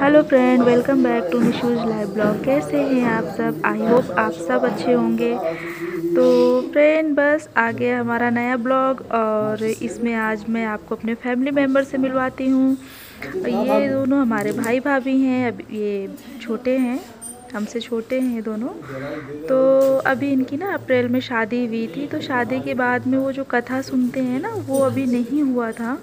Hello friend welcome back to निशूज live blog कैसे हैं आप सब? आई होप आप सब अच्छे होंगे। तो फ्रेंड बस आ गया हमारा नया ब्लॉग और इसमें आज मैं आपको अपने फैमिली मेंबर से मिलवाती हूँ। ये दोनों हमारे भाई भाभी हैं, अब ये छोटे हैं। हमसे छोटे हैं दोनों। तो अभी इनकी ना अप्रैल में शादी हुई थी तो शादी के बाद में वो जो कथा सुनते हैं ना, वो अभी नहीं हुआ था।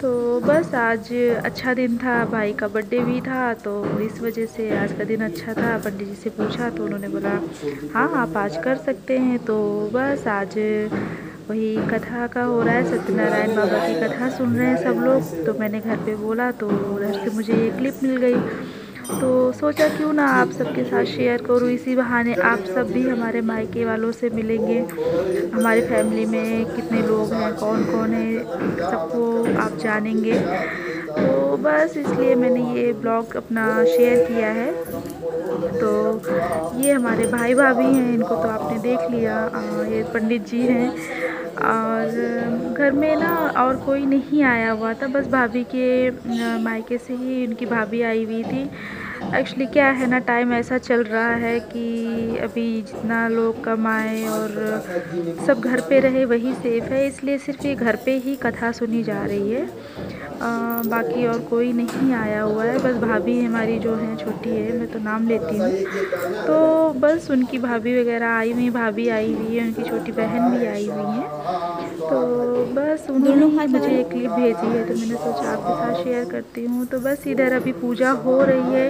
तो बस आज अच्छा दिन था, भाई का बर्थडे भी था तो इस वजह से आज का दिन अच्छा था। पंडित जी से पूछा तो उन्होंने बोला हाँ आप आज कर सकते हैं। तो बस आज वही कथा का हो रहा है, सत्यनारायण बाबा की कथा सुन रहे हैं सब लोग। तो मैंने घर पे बोला तो उधर से मुझे ये क्लिप मिल गई। तो सोचा क्यों ना आप सबके साथ शेयर करूँ। इसी बहाने आप सब भी हमारे मायके वालों से मिलेंगे। हमारी फैमिली में कितने लोग हैं कौन कौन है, सबको आप जानेंगे। तो बस इसलिए मैंने ये ब्लॉग अपना शेयर किया है। तो ये हमारे भाई भाभी हैं, इनको तो आपने देख लिया। ये पंडित जी हैं। और घर में ना और कोई नहीं आया हुआ था, बस भाभी के मायके से ही उनकी भाभी आई हुई थी। एक्चुअली क्या है ना टाइम ऐसा चल रहा है कि अभी जितना लोग कमाए और सब घर पे रहे वही सेफ़ है। इसलिए सिर्फ़ ये घर पे ही कथा सुनी जा रही है। आ, बाकी और कोई नहीं आया हुआ है। बस भाभी हमारी जो है छोटी है मैं तो नाम लेती हूँ। तो बस उनकी भाभी वगैरह आई हुई भाभी आई हुई है उनकी छोटी बहन भी आई हुई है। बस उन्होंने मुझे एक क्लिप भेजी है तो मैंने सोचा आपके साथ शेयर करती हूँ। तो बस इधर अभी पूजा हो रही है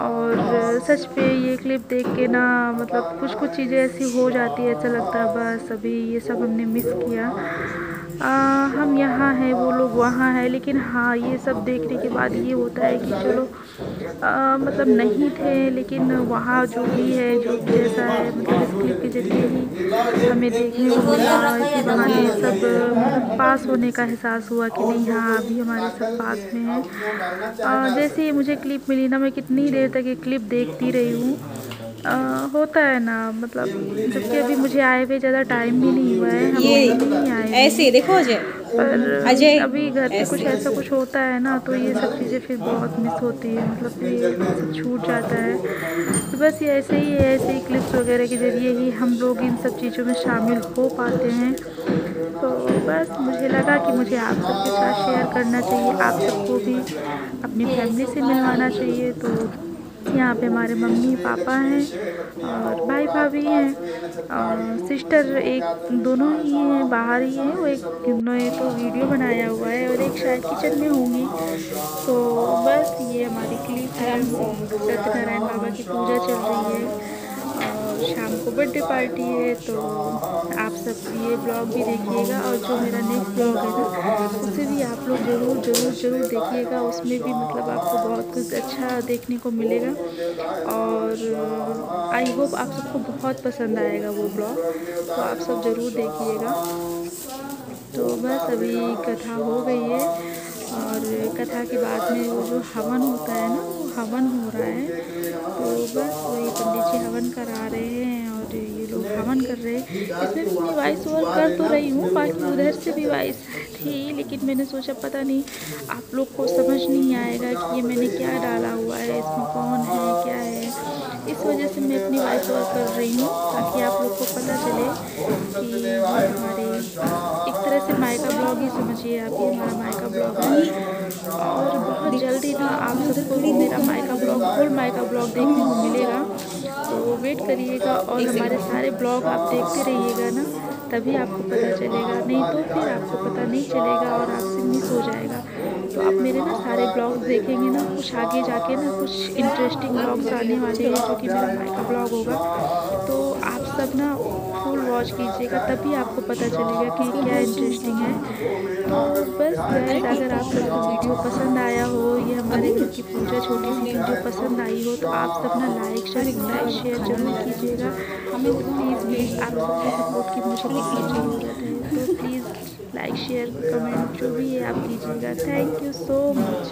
और सच पे ये क्लिप देख के ना मतलब कुछ कुछ चीज़ें ऐसी हो जाती है ऐसा लगता है बस अभी ये सब हमने मिस किया। आ, हम यहाँ हैं वो लोग वहाँ हैं लेकिन हाँ ये सब देखने के बाद ये होता है कि चलो आ, मतलब नहीं थे लेकिन वहाँ जो भी है जो भी जैसा है मतलब इस क्लिप के ज़रिए हमें देखने को मिला कि हमारे सब पास होने का एहसास हुआ कि नहीं हाँ अभी हमारे सब पास में हैं। जैसे ही मुझे क्लिप मिली ना मैं कितनी देर तक ये क्लिप देखती रही हूँ। होता है ना मतलब जबकि अभी मुझे आए हुए ज़्यादा टाइम भी नहीं हुआ है। हम नहीं आए। ऐसे देखो अजय पर अजय अभी घर पे कुछ ऐसा कुछ होता है ना तो ये सब चीज़ें फिर बहुत मिस होती है मतलब ये छूट जाता है। तो बस ये ऐसे ही ऐसे ही क्लिप्स वगैरह के ज़रिए ही हम लोग इन सब चीज़ों में शामिल हो पाते हैं। तो बस मुझे लगा कि मुझे आप सबके साथ शेयर करना चाहिए आप सबको भी अपनी फैमिली से मिलवाना चाहिए तो यहाँ पे हमारे मम्मी, पापा हैं और भाई भाभी हैं और सिस्टर एक, दोनों ही हैं, बाहर ही हैं। वो एक ने तो वीडियो बनाया हुआ है और एक शायद किचन में होंगी। तो बस ये हमारी क्लिप है। सत्यनारायण बाबा की पूजा चल रही है और शाम को बर्थडे पार्टी है तो आप सब ये ब्लॉग भी देखिएगा और जो मेरा नेक्स्ट ब्लॉग है ना लोग ज़रूर ज़रूर ज़रूर देखिएगा। उसमें भी मतलब आपको बहुत कुछ अच्छा देखने को मिलेगा। और आई होप आप सबको बहुत पसंद आएगा वो ब्लॉग तो आप सब ज़रूर देखिएगा। तो बस अभी कथा हो गई है। और कथा के बाद में वो जो हवन होता है ना, वो हवन हो रहा है। तो बस वही पंडित जी हवन करा रहे हैं। और ये लोग हवन कर रहे हैं। इसमें भी मैं वॉइस ओवर कर तो रही हूँ, बाकी उधर से भी वॉइस थी, लेकिन मैंने सोचा पता नहीं, आप लोग को समझ नहीं आएगा कि ये मैंने क्या डाला हुआ है, इसमें कौन है, क्या है। इस वजह से मैं अपनी वॉइस ओवर कर रही हूँ, ताकि आप लोग को पता चले कि हमारे, एक तरह से मायका ब्लॉग ही समझिए आप ये हमारा मायका ब्लॉग है। और बहुत जल्दी ना आप सबको मेरा मायका ब्लॉग फुल मायका ब्लॉग देखने को मिलेगा। तो वेट करिएगा और हमारे सारे ब्लॉग आप देखते रहिएगा ना तभी आपको पता चलेगा। नहीं तो फिर आपको पता नहीं चलेगा और आपसे मिस हो जाएगा। तो आप मेरे ना सारे ब्लॉग्स देखेंगे ना कुछ आगे जाके ना कुछ इंटरेस्टिंग ब्लॉग्स आने वाले हैं जो कि मेरा मायका ब्लॉग होगा। तो आप सब ना वॉच कीजिएगा, तभी आपको पता चलेगा कि क्या इंटरेस्टिंग है। तो बस गाइस अगर आप सबको वीडियो पसंद आया हो, ये हमारे घर की पूजा छोटी सी वीडियो पसंद आई हो तो आप सब ना लाइक शेयर ज़रूर कीजिएगा। हमें प्लीज़ प्लीज़ आप सबके सपोर्ट की मुझे ज़रूरत है। तो प्लीज़ लाइक शेयर कमेंट जो भी है आप कीजिएगा। Thank you so much